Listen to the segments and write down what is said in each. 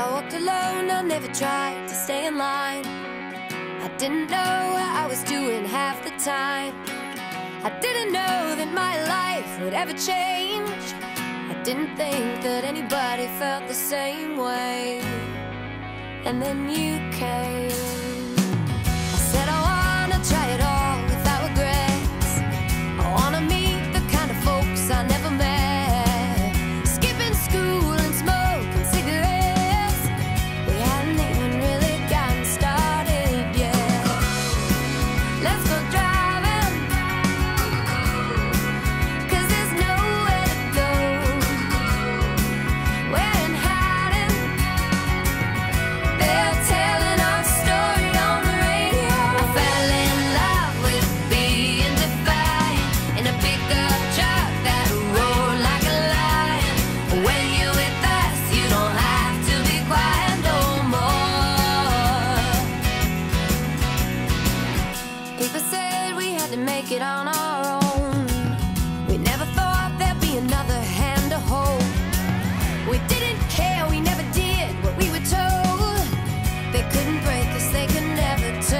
I walked alone, I never tried to stay in line. I didn't know what I was doing half the time. I didn't know that my life would ever change. I didn't think that anybody felt the same way. And then you came. I said, I wanna try it all another hand to hold. We didn't care, we never did what we were told. They couldn't break us, they could never turn.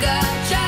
got